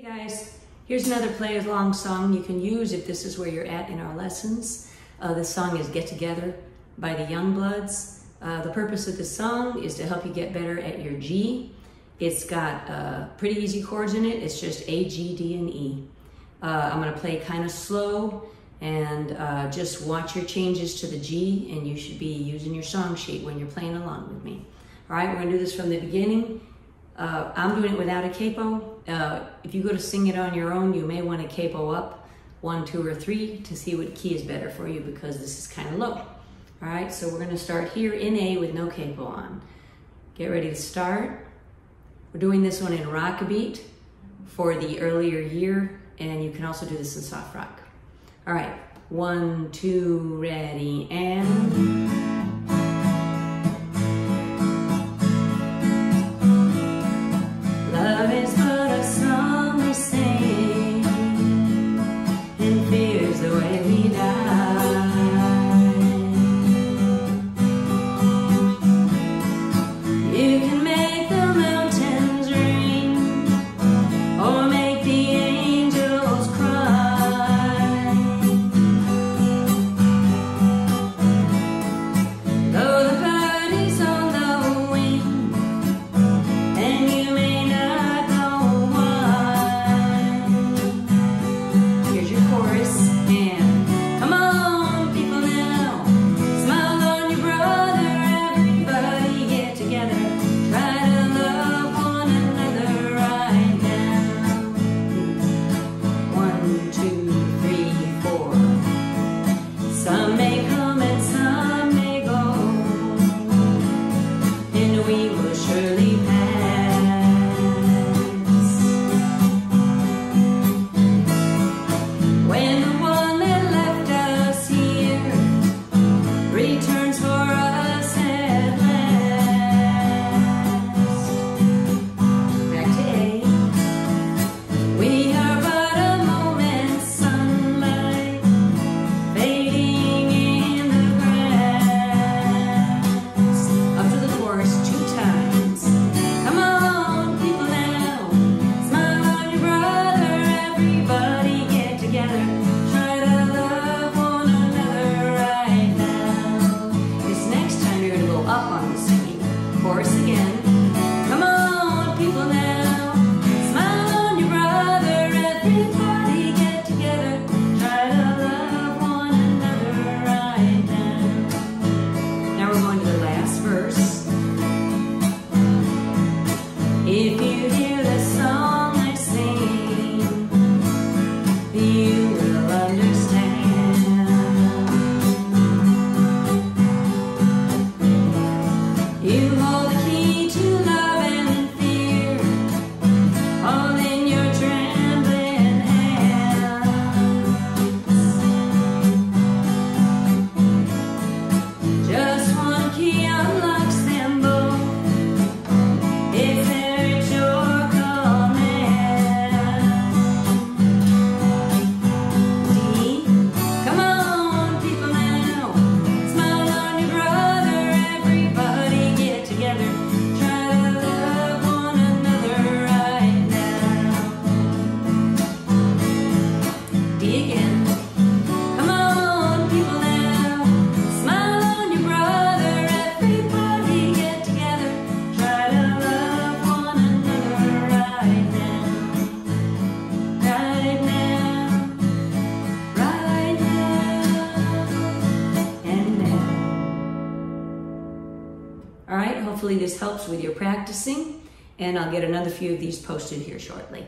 Hey guys, here's another play along song you can use if this is where you're at in our lessons. Uh, the song is Get Together by the Youngbloods. Uh, the purpose of this song is to help you get better at your G. It's got uh, pretty easy chords in it. It's just A, G, D, and E. Uh, I'm gonna play kind of slow and uh, just watch your changes to the G and you should be using your song sheet when you're playing along with me. All right, we're gonna do this from the beginning. Uh, I'm doing it without a capo. Uh, if you go to sing it on your own, you may want to capo up one, two, or three to see what key is better for you because this is kind of low. All right, so we're going to start here in A with no capo on. Get ready to start. We're doing this one in rock beat for the earlier year, and you can also do this in soft rock. All right, one, two, ready, and... again. All right, hopefully this helps with your practicing and I'll get another few of these posted here shortly.